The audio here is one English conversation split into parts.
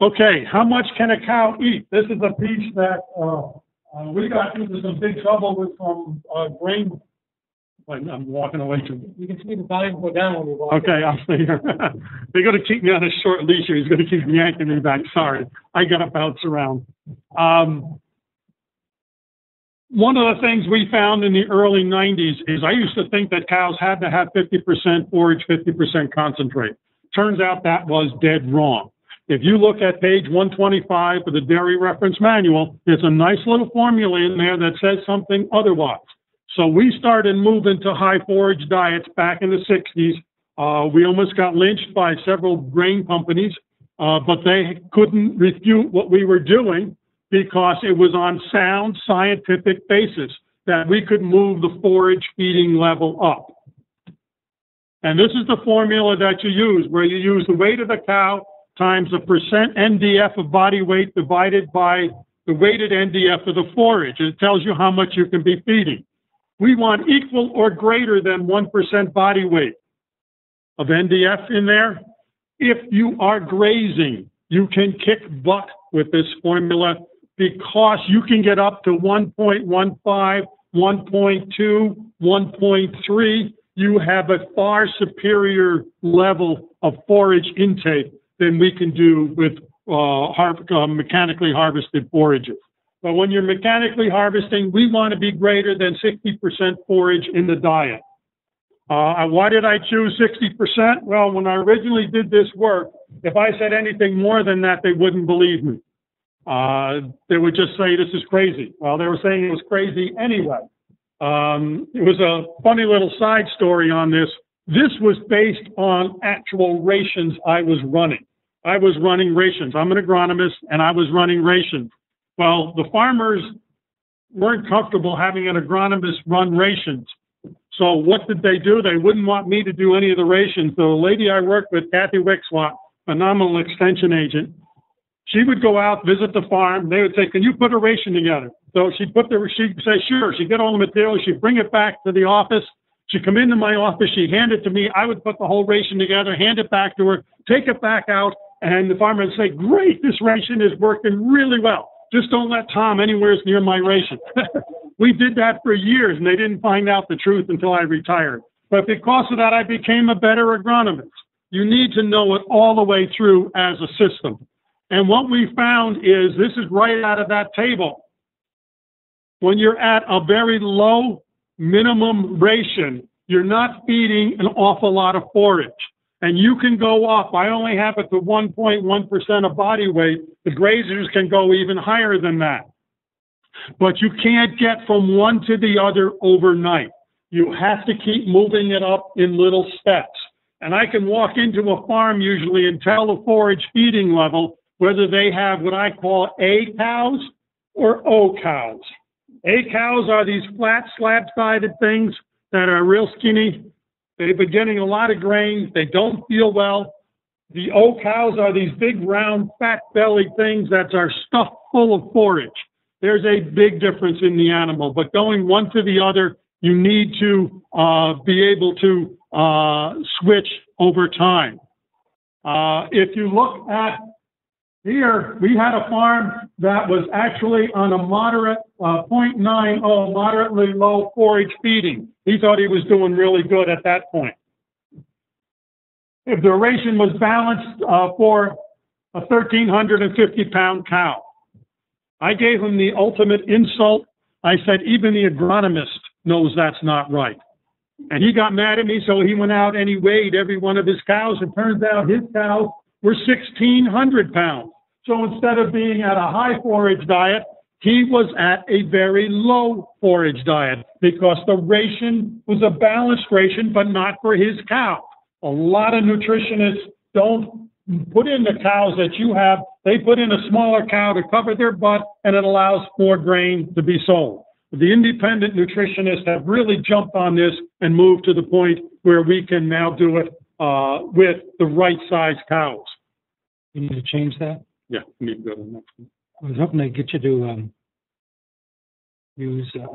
Okay, how much can a cow eat? This is a piece that, uh, uh, we got into some big trouble with from, uh, grain. Wait, I'm walking away from. You You can see the volume go down when we walk. Okay, I'll stay here. They're gonna keep me on a short leash here. He's gonna keep yanking me back. Sorry. I gotta bounce around. Um, one of the things we found in the early nineties is I used to think that cows had to have fifty percent forage, fifty percent concentrate. Turns out that was dead wrong. If you look at page one twenty-five of the Dairy Reference Manual, there's a nice little formula in there that says something otherwise. So we started moving to high forage diets back in the sixties. Uh, we almost got lynched by several grain companies, uh, but they couldn't refute what we were doing because it was on sound scientific basis that we could move the forage feeding level up. And this is the formula that you use, where you use the weight of the cow times the percent NDF of body weight divided by the weighted NDF of the forage. It tells you how much you can be feeding. We want equal or greater than 1% body weight of NDF in there. If you are grazing, you can kick butt with this formula because you can get up to 1.15, 1.2, 1.3. You have a far superior level of forage intake than we can do with uh, har- uh, mechanically harvested forages. But when you're mechanically harvesting, we want to be greater than 60% forage in the diet. Uh, why did I choose 60%? Well, when I originally did this work, if I said anything more than that, they wouldn't believe me. Uh, they would just say this is crazy. Well, they were saying it was crazy anyway. Um, it was a funny little side story on this. This was based on actual rations I was running. I was running rations. I'm an agronomist and I was running rations. Well, the farmers weren't comfortable having an agronomist run rations. So what did they do? They wouldn't want me to do any of the rations. So the lady I worked with, Kathy Wickswat, phenomenal extension agent, she would go out, visit the farm. They would say, can you put a ration together? So she'd put the, she'd say, sure. She'd get all the material. She'd bring it back to the office. She'd come into my office. She'd hand it to me. I would put the whole ration together, hand it back to her, take it back out. And the farmer would say, great, this ration is working really well. Just don't let Tom anywhere near my ration. we did that for years and they didn't find out the truth until I retired. But because of that, I became a better agronomist. You need to know it all the way through as a system. And what we found is this is right out of that table. When you're at a very low minimum ration, you're not feeding an awful lot of forage. And you can go up. I only have it to 1.1% of body weight. The grazers can go even higher than that. But you can't get from one to the other overnight. You have to keep moving it up in little steps. And I can walk into a farm usually and tell the forage feeding level whether they have what I call A cows or O cows. A cows are these flat slab sided things that are real skinny. They've been getting a lot of grain. They don't feel well. The O cows are these big round fat bellied things that are stuffed full of forage. There's a big difference in the animal, but going one to the other, you need to uh, be able to uh, switch over time. Uh, if you look at here, we had a farm that was actually on a moderate uh, 0.90 moderately low forage feeding. He thought he was doing really good at that point. If the ration was balanced uh, for a 1,350 pound cow, I gave him the ultimate insult. I said, even the agronomist knows that's not right. And he got mad at me, so he went out and he weighed every one of his cows. It turns out his cows were 1,600 pounds. So instead of being at a high forage diet, he was at a very low forage diet because the ration was a balanced ration, but not for his cow. A lot of nutritionists don't put in the cows that you have. They put in a smaller cow to cover their butt and it allows more grain to be sold. The independent nutritionists have really jumped on this and moved to the point where we can now do it uh, with the right size cows. You need to change that. Yeah, we need go to the next one. I was hoping to get you to, um, use, uh,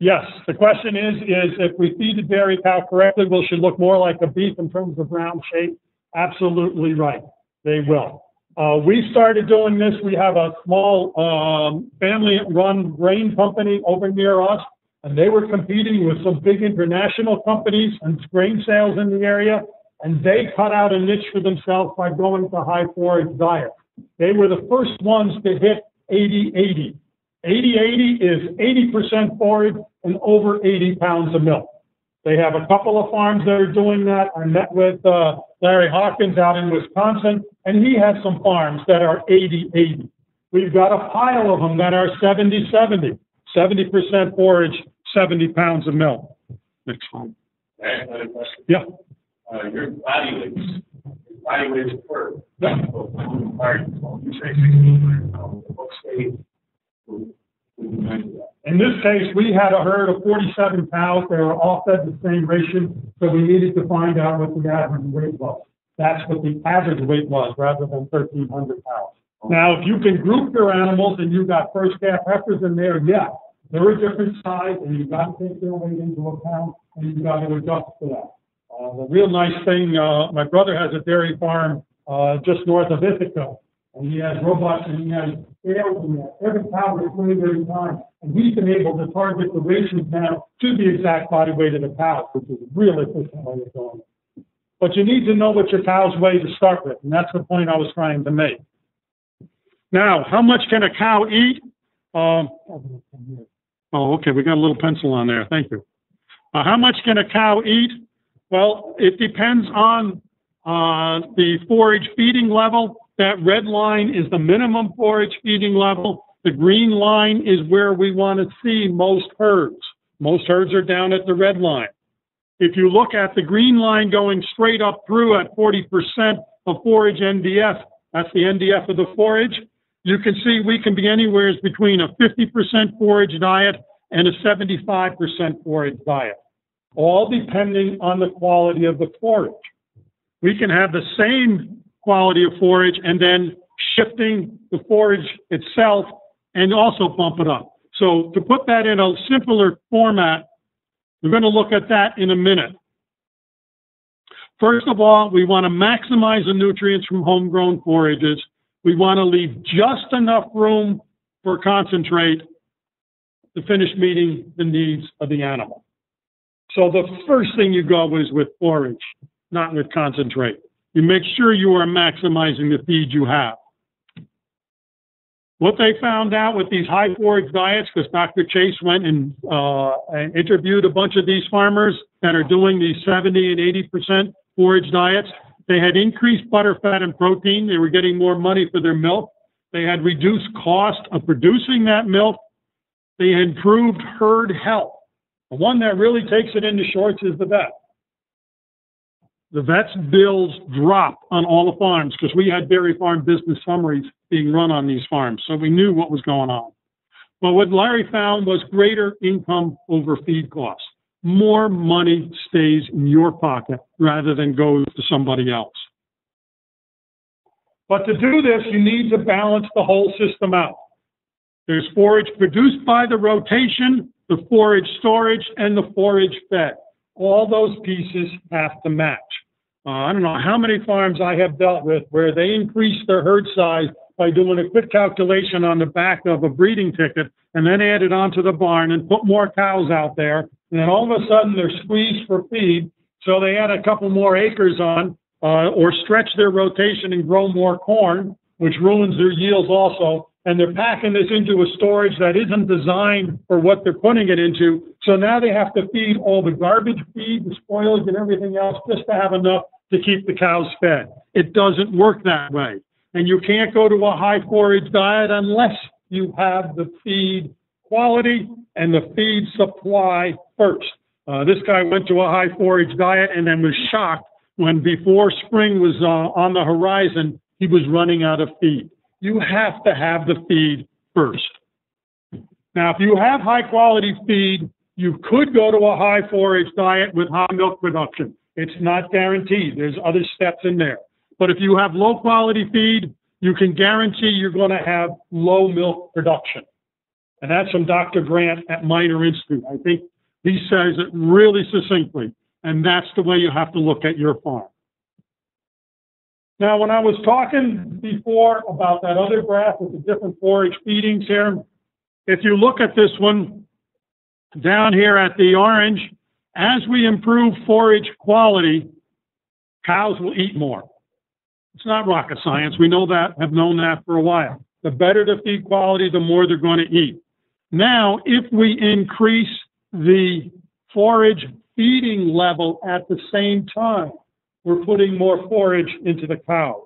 Yes, the question is, is if we feed the dairy cow correctly, will she look more like a beef in terms of round shape? Absolutely right. They will. Uh, we started doing this. We have a small, um, family-run grain company over near us, and they were competing with some big international companies and grain sales in the area, and they cut out a niche for themselves by going to high forage diet. They were the first ones to hit 80-80. 80-80 is 80% forage and over 80 pounds of milk. They have a couple of farms that are doing that. I met with uh, Larry Hawkins out in Wisconsin, and he has some farms that are 80-80. We've got a pile of them that are 70-70, 70% forage, 70 pounds of milk. Next one. I have another question. Yeah. Uh, your body weight, body weight per. Yeah. So, moving parts, you say sixty, um, what state would, would you measure that? In this case, we had a herd of 47 cows. They were all fed the same ration, so we needed to find out what the average weight was. That's what the average weight was, rather than 1,300 pounds. Now, if you can group your animals and you've got first calf heifers in there, yeah, they're a different size, and you've got to take their weight into account, and you've got to adjust to that. Uh, the real nice thing, uh, my brother has a dairy farm, uh, just north of Ithaca, and he has robots and he has scales there. Every cow is really, really fine. And he's been able to target the ratios now to the exact body weight of the cow, which is a real efficient way of doing it. But you need to know what your cows weigh to start with, and that's the point I was trying to make. Now, how much can a cow eat? Um, oh, okay, we got a little pencil on there. Thank you. Uh, how much can a cow eat? Well, it depends on uh, the forage feeding level. That red line is the minimum forage feeding level. The green line is where we want to see most herds. Most herds are down at the red line. If you look at the green line going straight up through at 40% of forage NDF, that's the NDF of the forage, you can see we can be anywhere between a 50% forage diet and a 75% forage diet, all depending on the quality of the forage. We can have the same quality of forage and then shifting the forage itself and also bump it up. So to put that in a simpler format, we're going to look at that in a minute. First of all, we want to maximize the nutrients from homegrown forages. We want to leave just enough room for concentrate to finish meeting the needs of the animal. So the first thing you go is with forage, not with concentrate. You make sure you are maximizing the feed you have. What they found out with these high forage diets, because Dr. Chase went and, uh, and interviewed a bunch of these farmers that are doing these 70 and 80% forage diets, they had increased butter, fat, and protein. They were getting more money for their milk. They had reduced cost of producing that milk. They improved herd health. The one that really takes it into shorts is the vet. The vet's bills drop on all the farms because we had dairy farm business summaries being run on these farms, so we knew what was going on. But what Larry found was greater income over feed costs. More money stays in your pocket rather than goes to somebody else. But to do this, you need to balance the whole system out. There's forage produced by the rotation, the forage storage, and the forage fed. All those pieces have to match. Uh, I don't know how many farms I have dealt with where they increase their herd size by doing a quick calculation on the back of a breeding ticket and then add it onto the barn and put more cows out there. And then all of a sudden they're squeezed for feed. So they add a couple more acres on uh, or stretch their rotation and grow more corn, which ruins their yields also. And they're packing this into a storage that isn't designed for what they're putting it into. So now they have to feed all the garbage feed, the spoils, and everything else just to have enough to keep the cows fed. It doesn't work that way. And you can't go to a high forage diet unless you have the feed quality and the feed supply first. Uh, this guy went to a high forage diet and then was shocked when before spring was uh, on the horizon, he was running out of feed. You have to have the feed first. Now, if you have high quality feed, you could go to a high forage diet with high milk production. It's not guaranteed. There's other steps in there. But if you have low quality feed, you can guarantee you're going to have low milk production. And that's from Dr. Grant at Miner Institute. I think he says it really succinctly, and that's the way you have to look at your farm. Now, when I was talking before about that other graph with the different forage feedings here, if you look at this one down here at the orange, as we improve forage quality, cows will eat more. It's not rocket science. We know that, have known that for a while. The better the feed quality, the more they're going to eat. Now, if we increase the forage feeding level at the same time, we're putting more forage into the cows.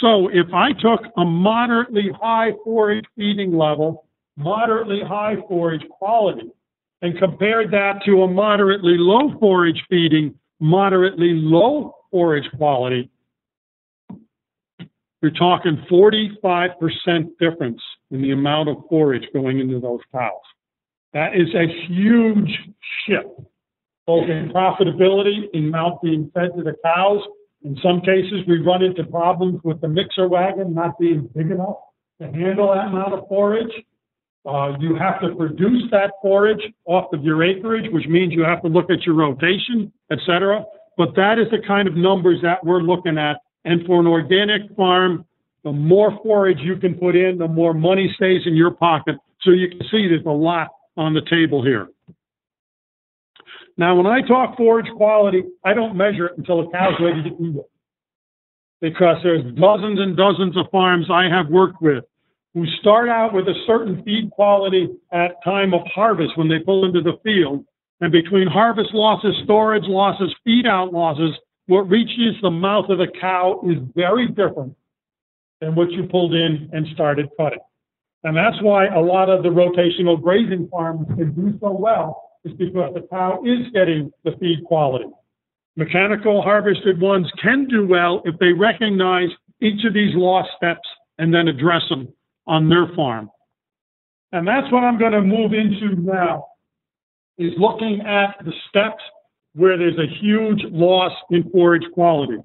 So if I took a moderately high forage feeding level, moderately high forage quality, and compared that to a moderately low forage feeding, moderately low forage quality, you're talking 45% difference in the amount of forage going into those cows. That is a huge shift, both in profitability, in amount being fed to the cows. In some cases, we run into problems with the mixer wagon not being big enough to handle that amount of forage. Uh, you have to produce that forage off of your acreage, which means you have to look at your rotation, et cetera. But that is the kind of numbers that we're looking at. And for an organic farm, the more forage you can put in, the more money stays in your pocket. So you can see there's a lot on the table here. Now, when I talk forage quality, I don't measure it until a cow's ready to eat it. Because there's dozens and dozens of farms I have worked with who start out with a certain feed quality at time of harvest when they pull into the field. And between harvest losses, storage losses, feed out losses, what reaches the mouth of the cow is very different than what you pulled in and started cutting. And that's why a lot of the rotational grazing farms can do so well, is because the cow is getting the feed quality. Mechanical harvested ones can do well if they recognize each of these lost steps and then address them on their farm. And that's what I'm going to move into now, is looking at the steps where there's a huge loss in forage quality.